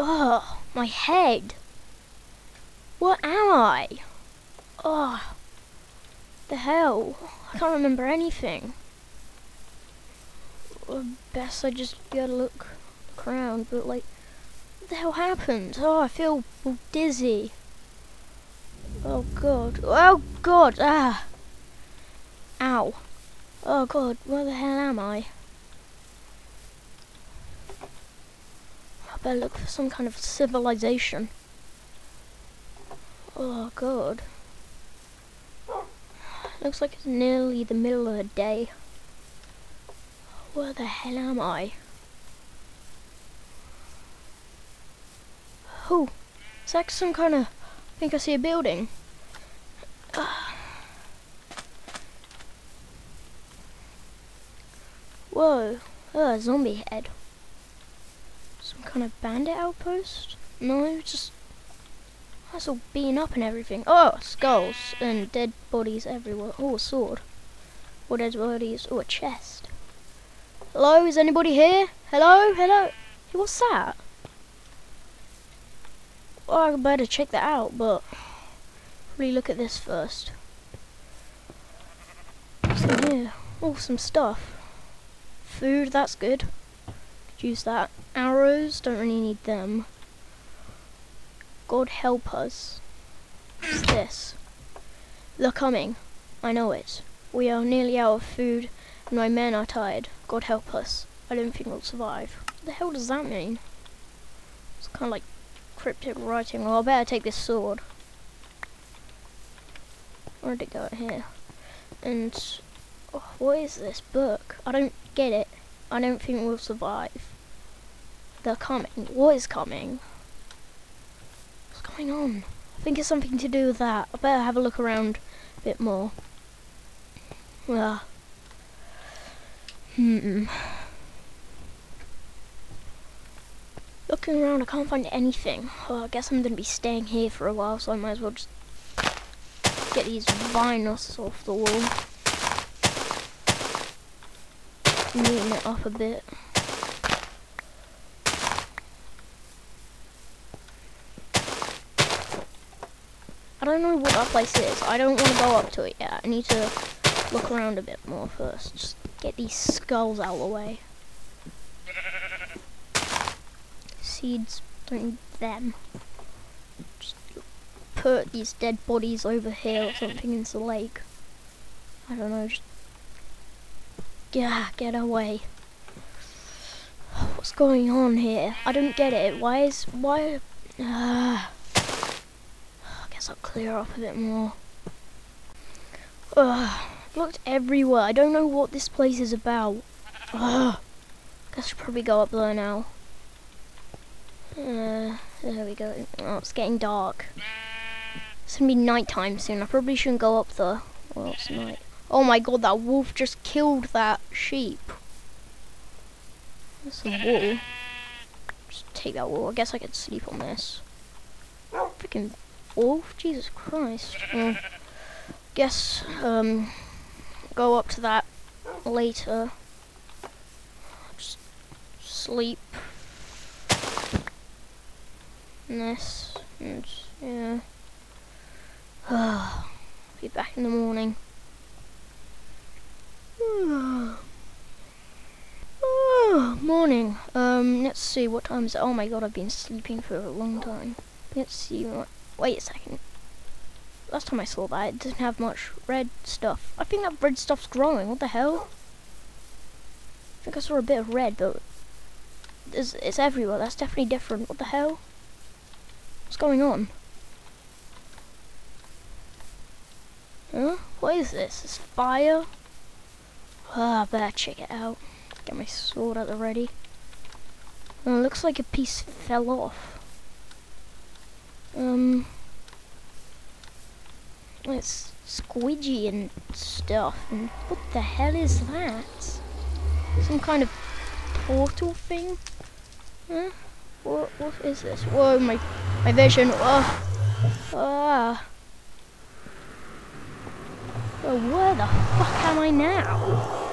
Oh, my head. What am I? Oh, the hell? I can't remember anything. Best I just gotta look, look around, but like, what the hell happened? Oh, I feel dizzy. Oh god. Oh god. Ah. Ow. Oh god, where the hell am I? Better look for some kind of civilization. Oh god. Looks like it's nearly the middle of the day. Where the hell am I? Oh, it's like some kind of... I think I see a building. Whoa, oh, a zombie head. Some kind of bandit outpost? No, just that's all beaten up and everything. Oh, skulls and dead bodies everywhere. Oh, a sword. Or dead bodies. Oh, a chest. Hello, is anybody here? Hello, hello. What's that? Oh, I better check that out, but really look at this first. So yeah, oh, some stuff. Food, that's good. Could use that. Arrows, don't really need them. God help us. What's this? They're coming. I know it. We are nearly out of food and my men are tired. God help us. I don't think we'll survive. What the hell does that mean? It's kind of like cryptic writing. Well, I better take this sword. Where did it go here? And oh, what is this book? I don't get it. I don't think we'll survive. They're coming. What is coming? What's going on? I think it's something to do with that. I better have a look around a bit more. Ah. Hmm. Looking around, I can't find anything. Well, I guess I'm going to be staying here for a while, so I might as well just get these vinyls off the wall. Neaten it up a bit. Don't know what that place is. I don't want to go up to it yet. I need to look around a bit more first. Just get these skulls out of the way. Seeds, don't need them. Just put these dead bodies over here or something into the lake. I don't know, just... Yeah, get away. What's going on here? I don't get it. Why is... Why... Uh, I'll clear up a bit more. Ugh, looked everywhere. I don't know what this place is about. Ugh. Guess I should probably go up there now. Uh, there we go. Oh, it's getting dark. It's gonna be night time soon. I probably shouldn't go up there. Well, it's night. Oh my god, that wolf just killed that sheep. There's a wool. Just take that wool. I guess I could sleep on this. Freaking wolf? Jesus Christ. Well, guess, um, go up to that later. Just sleep. And this, and yeah. Be back in the morning. Oh, morning. Um, let's see, what time is it? Oh my god, I've been sleeping for a long time. Let's see what Wait a second. Last time I saw that, it didn't have much red stuff. I think that red stuff's growing. What the hell? I think I saw a bit of red, but it's, it's everywhere. That's definitely different. What the hell? What's going on? Huh? What is this? It's fire? Ah, oh, I better check it out. Get my sword at the ready. Oh, looks like a piece fell off. Um, it's squidgy and stuff. And what the hell is that? Some kind of portal thing? Huh? What, what is this? Whoa, my, my vision. Oh. Ah. Oh, where the fuck am I now?